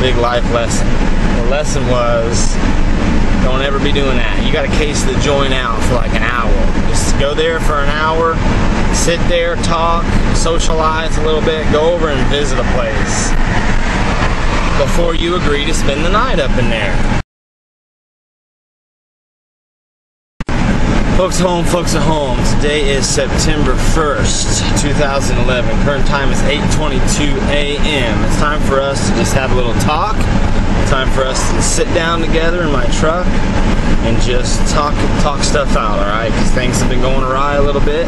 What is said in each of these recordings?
big life lesson. The lesson was don't ever be doing that. You got to case the joint out for like an hour. Just go there for an hour, sit there, talk, socialize a little bit, go over and visit a place before you agree to spend the night up in there. Folks home, folks at home. Today is September 1st, 2011. Current time is 8:22 a.m. It's time for us to just have a little talk. Time for us to sit down together in my truck and just talk talk stuff out, all right? Because things have been going awry a little bit,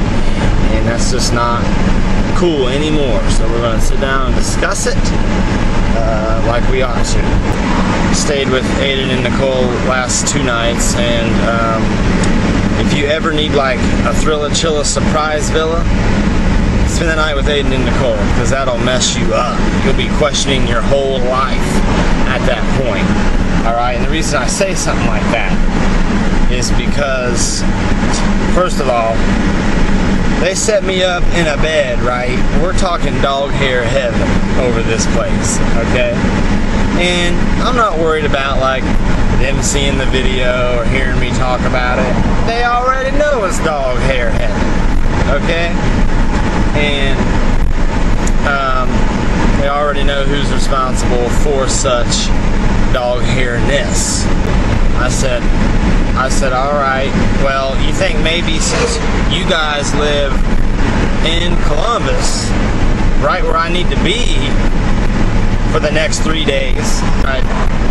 and that's just not cool anymore. So we're going to sit down and discuss it uh, like we ought to. Stayed with Aiden and Nicole last two nights, and um, if you ever need like a Thrilla Chilla surprise villa, spend the night with Aiden and Nicole because that'll mess you up. You'll be questioning your whole life at that point. All right, and the reason I say something like that is because, first of all, they set me up in a bed, right? We're talking dog hair heaven over this place, okay? And I'm not worried about like them seeing the video or hearing me talk about it. They already know it's dog hair okay? And um, they already know who's responsible for such dog hairness. I said, I said, all right. Well, you think maybe since you guys live in Columbus, right where I need to be for the next three days, right?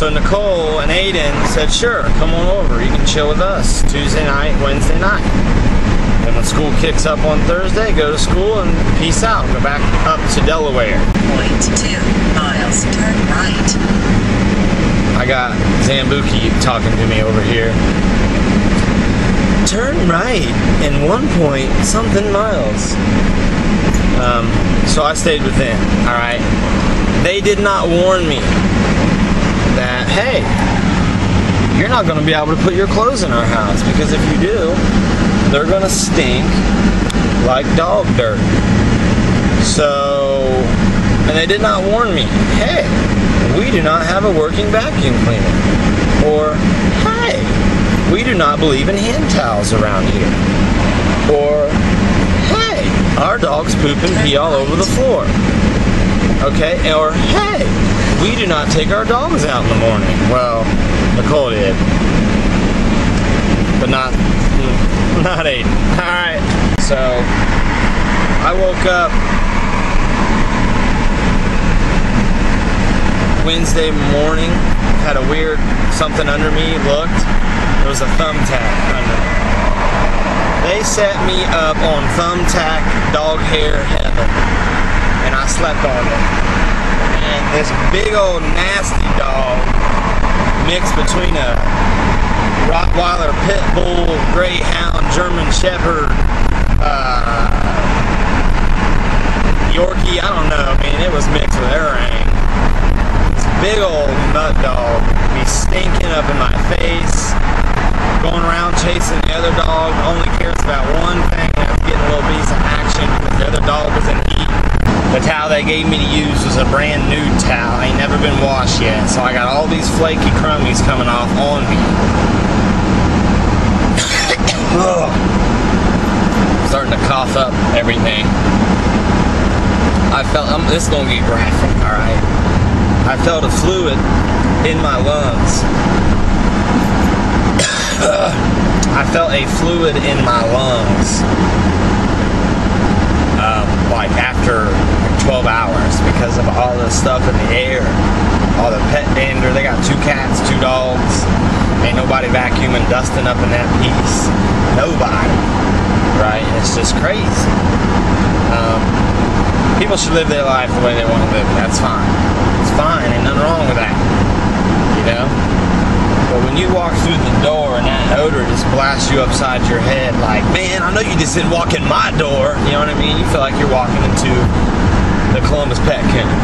So Nicole and Aiden said, sure, come on over. You can chill with us Tuesday night, Wednesday night. And when school kicks up on Thursday, go to school and peace out. Go back up to Delaware. Point two miles, turn right. I got Zambuki talking to me over here. Turn right in one point something miles. Um, so I stayed with them. All right. They did not warn me hey, you're not going to be able to put your clothes in our house because if you do, they're going to stink like dog dirt. So, and they did not warn me, hey, we do not have a working vacuum cleaner. Or, hey, we do not believe in hand towels around here. Or, hey, our dogs poop and pee all over the floor. Okay, or, hey, we do not take our dogs out in the morning. Well, Nicole did. But not, not Aiden. Alright, so I woke up Wednesday morning, had a weird something under me, looked, there was a thumbtack under me. They set me up on thumbtack dog hair heaven, and I slept on it. And this big old nasty dog mixed between a Rottweiler, Pit Bull, Greyhound, German Shepherd, uh, Yorkie, I don't know, I mean, it was mixed with everything This big old nut dog be stinking up in my face, going around chasing the other dog, only cares about one thing, and that's getting a little piece of action because the other dog was in heat. The towel they gave me to use was a brand new towel, ain't never been washed yet, so I got all these flaky crummies coming off on me. Starting to cough up everything. I felt, um, this is gonna get graphic, alright? I felt a fluid in my lungs. I felt a fluid in my lungs. Um, like after 12 hours because of all the stuff in the air. All the pet dander. They got two cats, two dogs. Ain't nobody vacuuming, dusting up in that piece. Nobody. Right? It's just crazy. Um, people should live their life the way they want to live. That's fine. It's fine. Ain't nothing wrong with that. You know? But when you walk through the door and that odor just blasts you upside your head, like, man, I know you just didn't walk in my door. You know what I mean? You feel like you're walking into the Columbus Pet Kennel.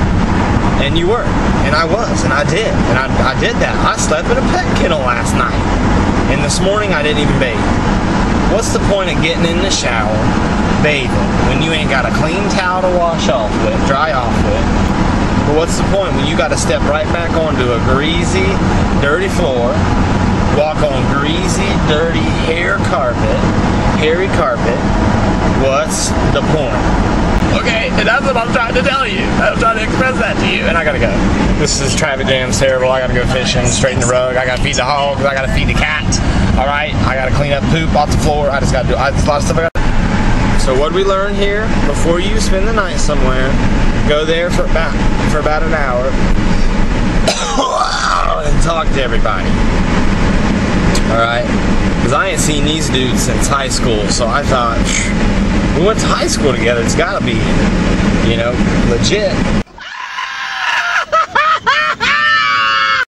And you were. And I was. And I did. And I, I did that. I slept in a pet kennel last night. And this morning I didn't even bathe. What's the point of getting in the shower, bathing, when you ain't got a clean towel to wash off with, dry off with, But what's the point when you got to step right back onto a greasy, dirty floor, walk on greasy, dirty hair carpet, hairy carpet? What's the point? Okay, and that's what I'm trying to tell you. I'm trying to express that to you, and I gotta go. This is traffic jam's terrible. I gotta go fishing, straighten the rug. I gotta feed the hogs. I gotta feed the cat. All right, I gotta clean up poop off the floor. I just gotta do. I, a lot of stuff I gotta. So what we learn here? Before you spend the night somewhere, go there for about for about an hour and talk to everybody. All right, because I ain't seen these dudes since high school, so I thought we went to high school together. It's gotta be, you know, legit.